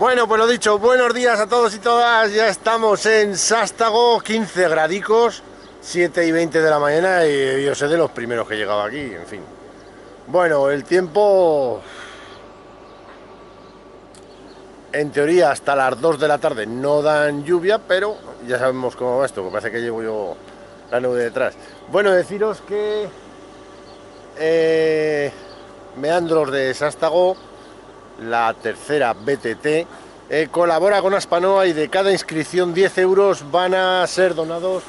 Bueno, pues lo dicho, buenos días a todos y todas. Ya estamos en Sástago, 15 gradicos, 7 y 20 de la mañana y yo sé de los primeros que he llegado aquí, en fin. Bueno, el tiempo... En teoría hasta las 2 de la tarde no dan lluvia, pero ya sabemos cómo va esto, que parece que llevo yo la nube detrás. Bueno, deciros que... eh, Meandros de Sástago la tercera BTT, eh, colabora con Aspanoa y de cada inscripción 10 euros van a ser donados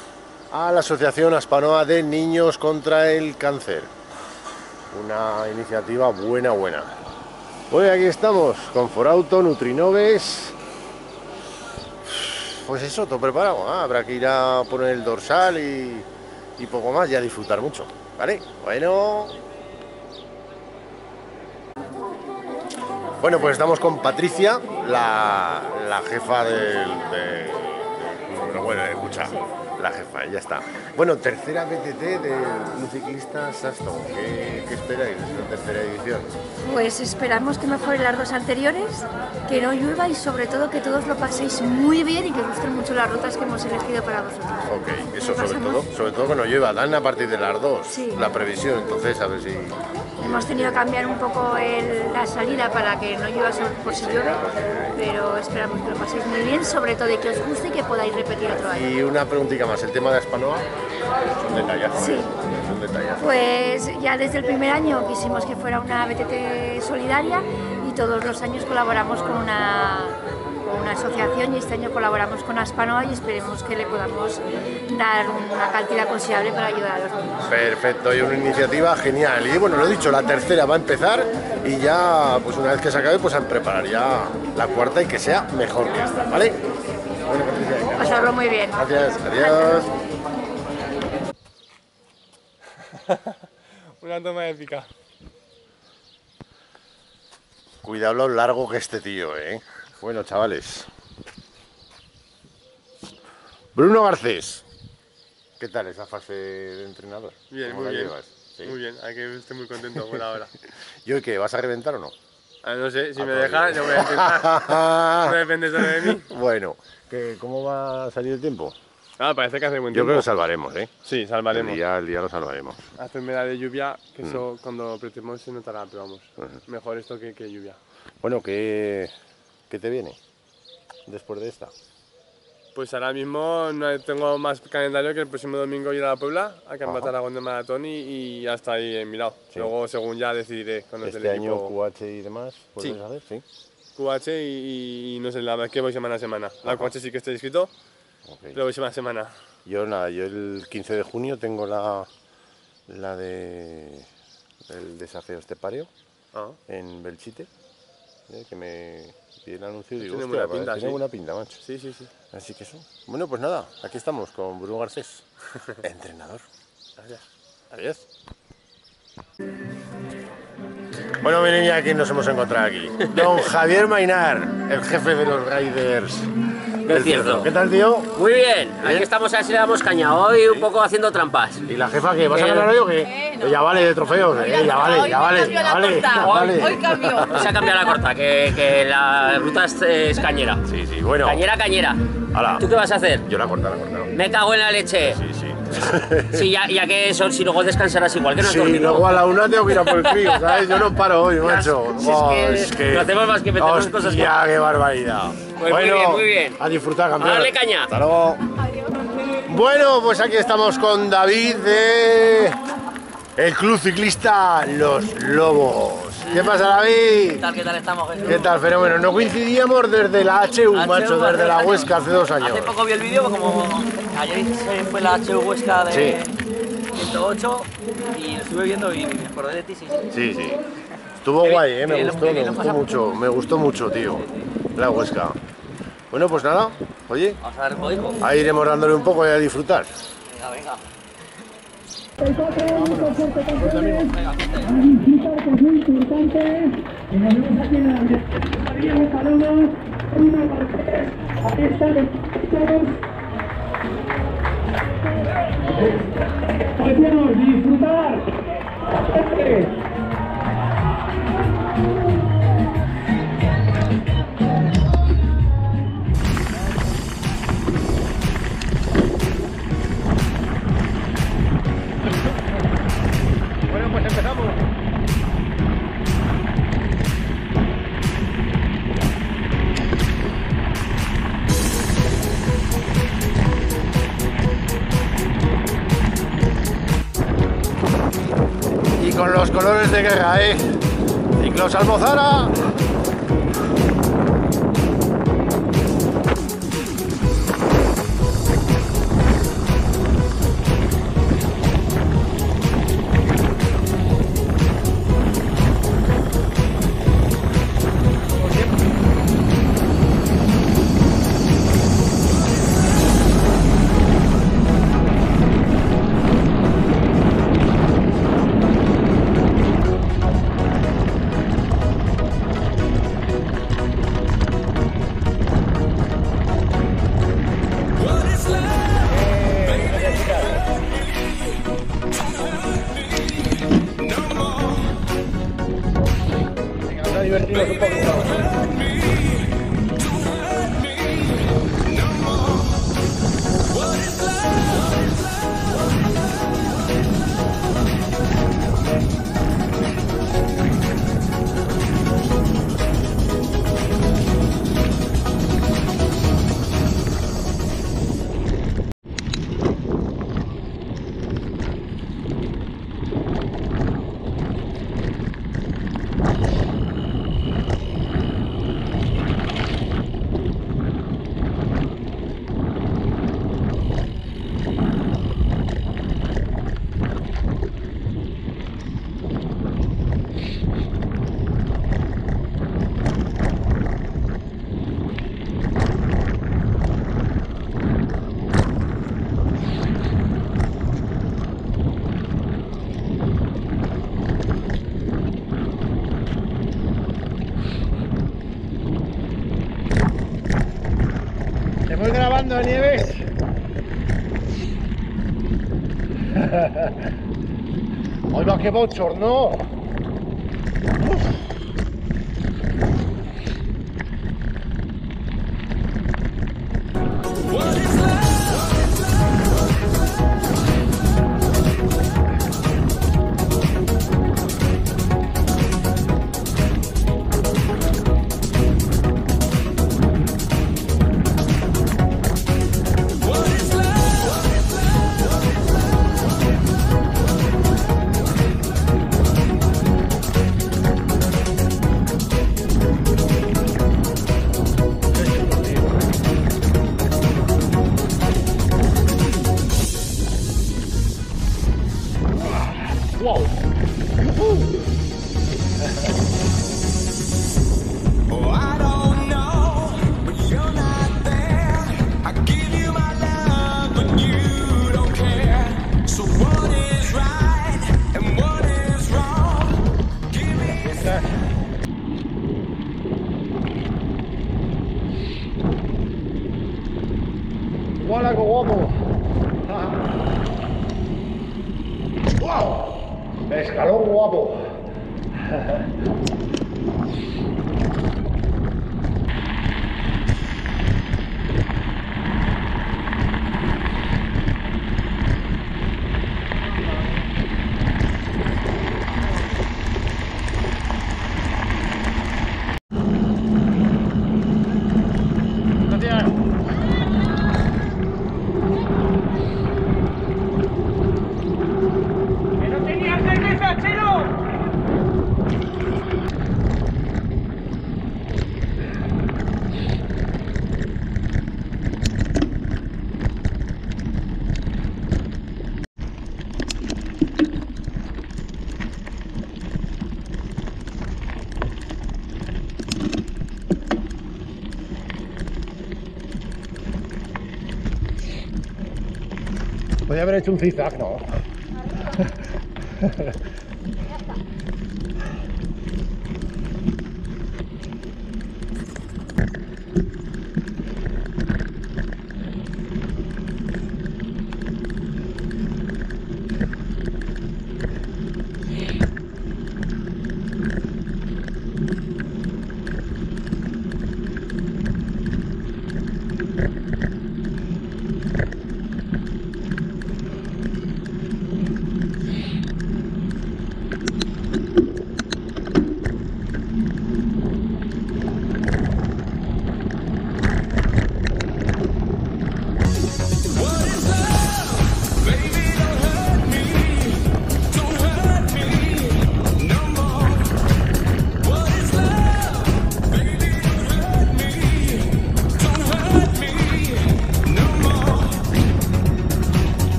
a la Asociación Aspanoa de Niños contra el Cáncer. Una iniciativa buena, buena. Hoy aquí estamos con Forauto, Nutrinoves. Pues eso, todo preparado. Ah, habrá que ir a poner el dorsal y, y poco más y a disfrutar mucho. ¿Vale? Bueno, Bueno, pues estamos con Patricia, la, jefa del... De, pero bueno, escucha, la jefa, ya está. Bueno, tercera BTT de un ciclista Sasto. ¿Qué, qué esperáis de esta tercera edición? Pues esperamos que mejoren las dos anteriores, que no llueva y sobre todo que todos lo paséis muy bien y que os gusten mucho las rutas que hemos elegido para vosotros. Ok, eso sobre todo, sobre todo que no llueva, dan a partir de las dos Sí. la previsión, entonces a ver si... Hemos tenido que cambiar un poco el- la salida para que no llueva por si llueve, pero esperamos que lo paséis muy bien, sobre todo y que os guste y que podáis repetir otro año. Y una preguntita más, el tema de Aspanoa es un detallazo. Sí. Es un detallazo. Pues ya desde el primer año quisimos que fuera una BTT solidaria y todos los años colaboramos con una, con una asociación y este año colaboramos con Aspanoa y esperemos que le podamos dar una cantidad considerable para ayudar a los niños. Perfecto, y una iniciativa genial. Y bueno, lo dicho, la tercera va a empezar y ya, pues una vez que se acabe, pues a preparar ya la cuarta y que sea mejor que esta, ¿vale? Bueno. Pasarlo muy bien. Gracias, adiós. Una toma épica. Cuidado lo largo que este tío, ¿eh? Bueno, chavales. Bruno Garcés. ¿Qué tal esa fase de entrenador? Bien, ¿Cómo muy bien. Muy bien, hay que estoy muy contento por ahora. ¿Y hoy qué? ¿Vas a reventar o no? Ah, no sé, si Ah, me pues bien. yo voy a intentar. No depende solo de mí. Bueno, ¿qué- ¿cómo va a salir el tiempo? Ah, parece que hace buen Yo tiempo. creo que salvaremos, ¿eh? Sí, El salvaremos. día, el día lo salvaremos. Hace humedad de lluvia, Mm. que eso cuando apretemos se notará, pero vamos. Mejor esto que, que lluvia. Bueno, ¿qué, ¿qué te viene después de esta? Pues ahora mismo no tengo más calendario que el próximo domingo ir a la Puebla a Campeonato Ajá. Aragón de Maratón y, y ya está ahí en mirado. Sí. Luego, según ya decidiré los Este del año equipo QH y demás, ¿puedes Sí. saber? Sí. QH y, y no sé, la verdad es que voy semana a semana. La QH sí que estoy inscrito, Ok. pero voy semana a semana. Yo nada, yo el 15 de junio tengo la, la de el desafío estepario Ah. en Belchite, ¿eh? que me vi el anuncio y digo, Tiene "Hostia, buena pinta, tiene sí". buena pinta, macho. Sí, sí, sí. Así que eso. Bueno, pues nada, aquí estamos con Bruno Garcés, entrenador. Gracias. Adiós. Bueno, mi niña, aquí nos hemos encontrado aquí. Don Javier Mainar, el jefe de los Riders. Es cierto. ¿Qué tal, tío? Muy bien, aquí estamos a ver si le damos caña. Hoy un poco haciendo trampas. ¿Y la jefa qué? ¿Vas a Eh, ganar hoy o qué? Eh, ya vale de trofeos, eh, ya vale, ya vale, ya vale, ya vale. Hoy se ha cambiado la corta, que, que la ruta es, es cañera. Sí, sí, bueno. Cañera, cañera. ¿Tú qué vas a hacer? Yo la he cortado, la he cortado. Me cago en la leche. Sí, sí. Sí, ya, ya que eso, si luego descansarás igual, que no has Sí, dormido. luego a la una tengo que ir a por el frío, ¿sabes? Yo no paro hoy, macho. si es Oh, que no hacemos más que meternos hostia, cosas que- qué barbaridad. Pues muy bien, muy bien. A disfrutar, campeón. A darle caña. Hasta luego. Bueno, pues aquí estamos con David de el Club Ciclista Los Lobos. ¿Qué pasa, David? ¿Qué tal, qué tal estamos, Jesús? ¿Qué tal, fenómeno? No coincidíamos desde la HU, macho, desde la Huesca hace dos años. Hace poco vi el vídeo, como ayer fue la HU Huesca de Sí. 108 y lo estuve viendo y me acordé de ti, sí. sí. Sí, sí. Estuvo Qué guay, eh, me gustó, me gustó mucho, me gustó mucho, tío la Huesca. Bueno, pues nada, oye. Vamos a ver código. Ahí iremos dándole un poco y a disfrutar. Venga, venga. Vámonos. disfrutar. ahí. Ciclos Almozara. Help me! qué bochorno! haber hecho un zigzag, no.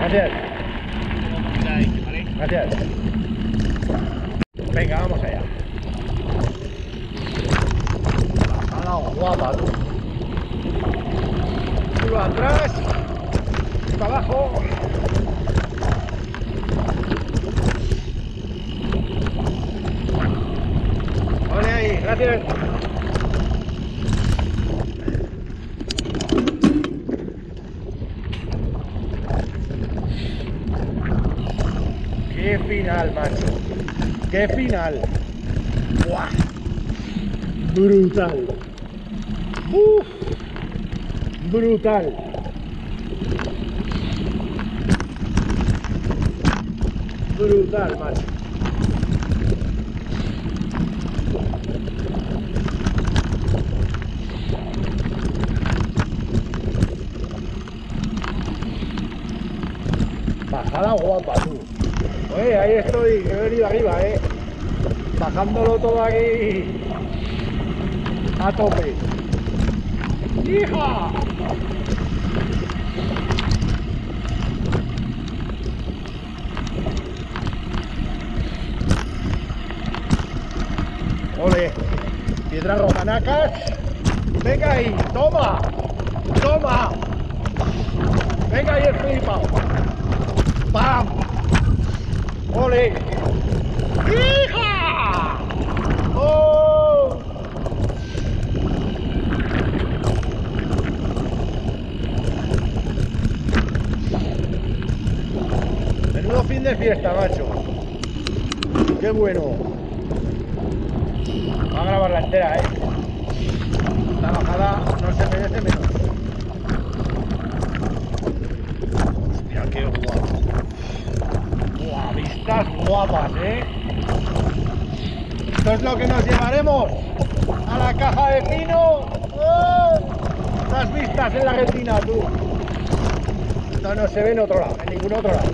Gracias. Gracias. Venga, vamos allá. Bajada guapa, tú. Culo atrás. Para abajo. Vale ahí, gracias. Qué final, macho. Qué final. Buah. Brutal. Brutal. Brutal, macho. Bajada guapa, tú. Oye, ahí estoy, he venido arriba, eh. Bajándolo todo aquí a tope. ¡Hija! Ole, piedras rojanacas. Venga ahí, toma, toma. Venga ahí el flipao. ¡Pam! ¡Ole! ¡Hija! ¡Oh! Menudo fin de fiesta, macho. Qué bueno. Va a grabar la entera, eh. La bajada no se merece menos. Hostia, qué guapo. Vistas guapas, ¿eh? Esto es lo que nos llevaremos a la caja de pino. ¡Oh! Las vistas en la retina, tú. Esto no se ve en otro lado, en ningún otro lado.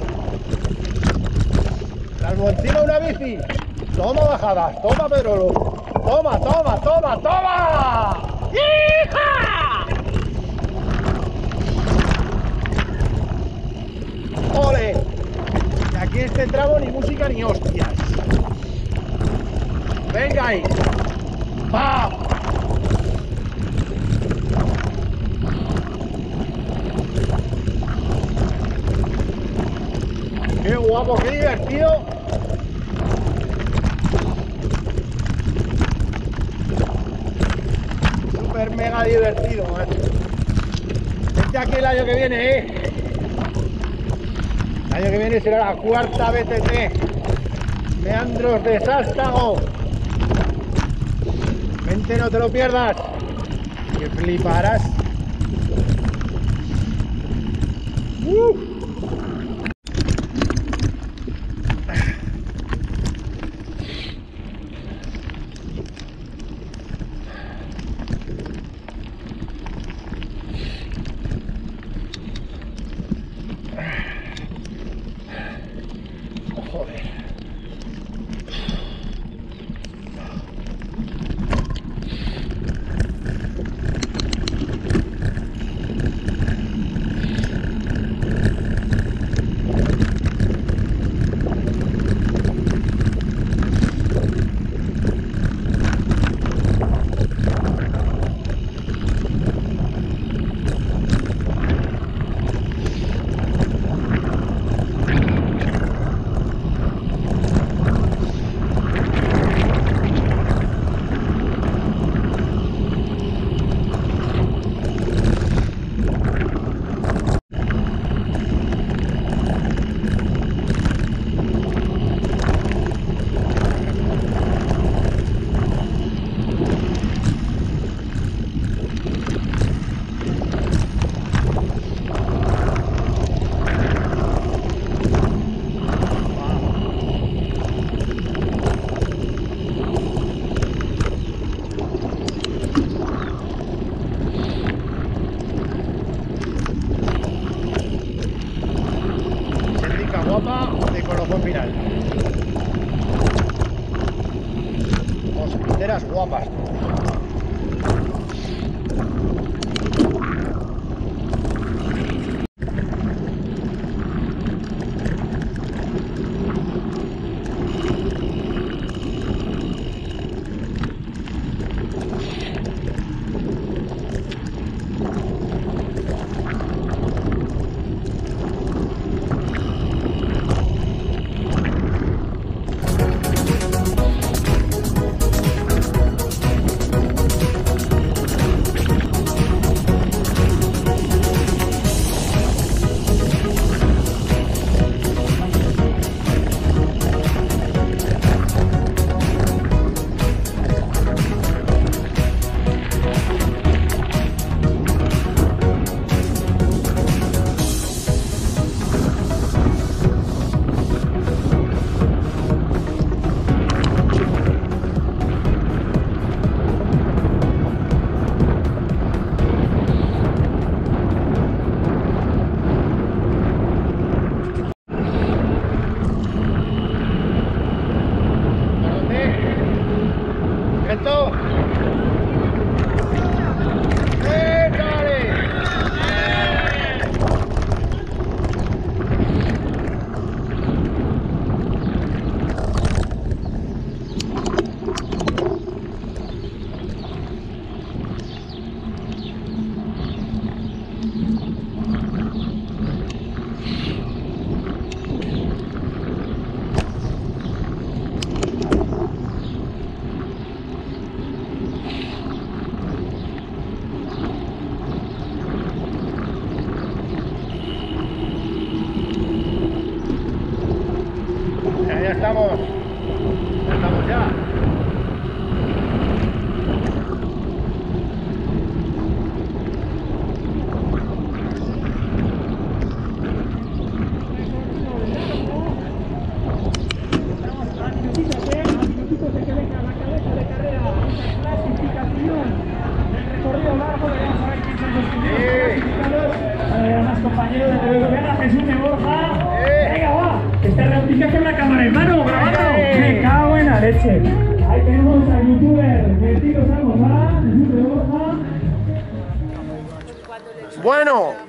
Salvo encima una bici. Toma bajadas, toma Pedrolo. Toma, toma, toma, toma. ¡Hija! ¡Ole! Aquí este tramo ni música ni hostias. Venga ahí. ¡Pam! ¡Qué guapo, qué divertido! Super mega divertido, macho. Vente aquí el año que viene, eh. Año que viene será la cuarta BTT. Meandros de Sástago. Vente, no te lo pierdas. Que fliparás. deploy.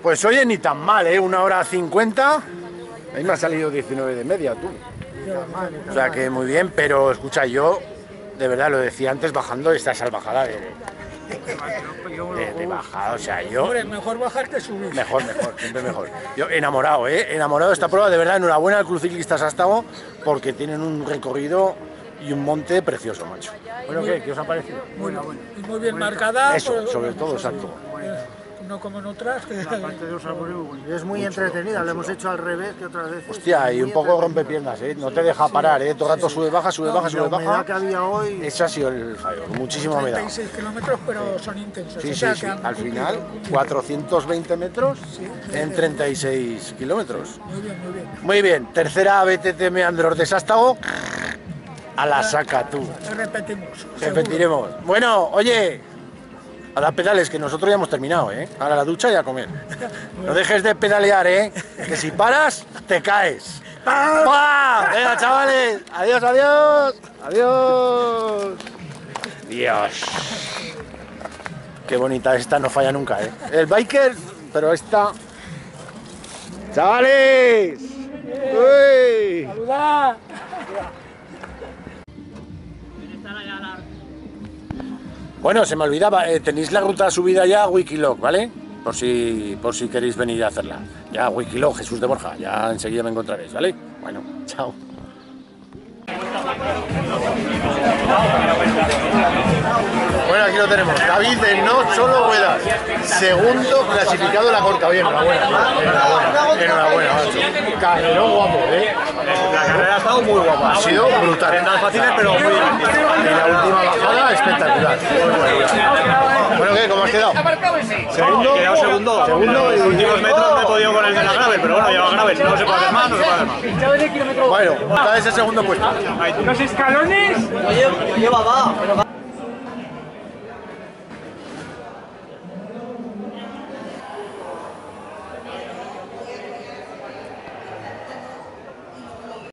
Pues oye, ni tan mal, ¿eh? Una hora cincuenta. A mí me ha salido 19 de media, tú. O sea que muy bien, pero escucha, yo de verdad lo decía antes bajando esta salvajada de, de, de bajada. O sea, yo. mejor bajar que subir. Mejor, mejor, siempre mejor. Yo enamorado, ¿eh? Enamorado de esta prueba, de verdad, enhorabuena al Club Ciclistas Astago porque tienen un recorrido y un monte precioso, macho. Bueno, ¿qué? ¿Qué os ha parecido? Muy, bueno. y muy bien marcada. Eso, por- sobre todo, exacto. No como en otras. Que... Es muy entretenida, lo hemos hecho al revés que otras veces. Hostia, y un poco rompe piernas, ¿eh? No te deja parar, ¿eh? Todo el rato sube, baja, sube, baja, sube, la baja. que había hoy, Eso ha sido el fallo, muchísima humedad. 36 kilómetros, pero son intensos. Sí, o sí, sea, sí. Al final, cumplido. 420 metros en 36 kilómetros. Muy bien, muy bien. Muy bien, tercera BTT Meandros de Sástago. A la saca tú. Repetimos. Repetiremos. Bueno, oye, a las pedales, que nosotros ya hemos terminado, ¿eh? Ahora a la ducha y a comer. No dejes de pedalear, ¿eh? Que si paras, te caes. ¡Pam! Venga, chavales. Adiós, adiós. Adiós. Dios. Qué bonita esta, no falla nunca, ¿eh? El biker, pero esta... ¡Chavales! ¡Uy! Bueno, se me olvidaba, eh, tenéis la ruta subida ya a Wikiloc, ¿vale? Por si, por si queréis venir a hacerla. Ya, Wikiloc, Jesús de Borja, ya enseguida me encontraréis, ¿vale? Bueno, chao. Aquí lo tenemos. David de No Solo Ruedas. Segundo clasificado en la corta. Bien, enhorabuena. Enhorabuena, enhorabuena, macho. Carrerón guapo, ¿eh? La carrera ha estado muy guapa. Ha sido brutal. Prendas fáciles, pero muy. Y la última bajada, espectacular. Bueno, ¿qué? ¿Cómo has quedado? Segundo. He quedado segundo. Segundo En los y... últimos metros no he podido con el de la gravel, pero bueno, lleva gravel. No se puede hacer más, no se puede hacer más. Bueno, está ese segundo puesto. Los escalones. Lleva, va.